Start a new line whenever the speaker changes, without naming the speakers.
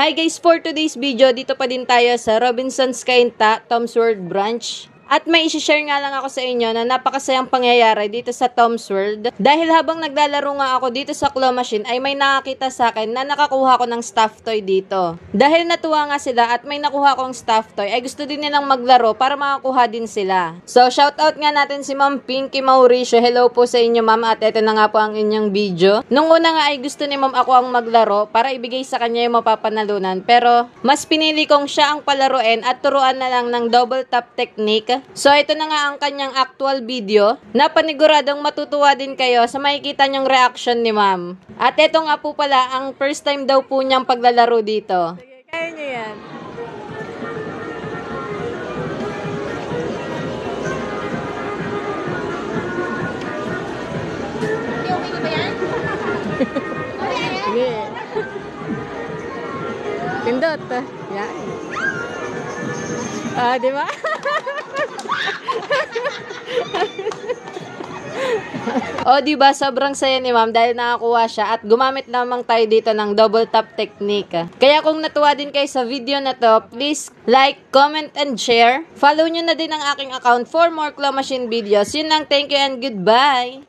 Hi guys, for today's video, dito pa din tayo sa Robinson's Kainta, Tom's World Branch. At may isi-share nga lang ako sa inyo na napakasayang pangyayari dito sa Tom's World. Dahil habang naglalaro nga ako dito sa claw machine ay may nakakita sa akin na nakakuha ko ng stuff toy dito. Dahil natuwa nga sila at may nakuha kong stuff toy ay gusto din nilang maglaro para makakuha din sila. So shoutout nga natin si Ma'am Pinky Mauricio. Hello po sa inyo ma'am at ito na nga po ang inyong video. Nung una nga ay gusto ni ma'am ako ang maglaro para ibigay sa kanya yung mapapanalunan. Pero mas pinili kong siya ang palaruin at turuan na lang ng double tap technique So, ito na nga ang kanyang actual video na paniguradong matutuwa din kayo sa makikita niyong reaction ni ma'am. At ito nga po pala ang first time daw po niyang paglalaro dito. Sige, kaya
na yan?
Sige. Pindot. Yan. Ah, di ba? o, di ba sobrang saya ni ma'am dahil nakakuha siya at gumamit lamang tayo dito ng double tap technique. Kaya kung natuwa din kayo sa video na to, please like, comment, and share. Follow nyo na din ang aking account for more claw machine videos. Yun lang, thank you and goodbye!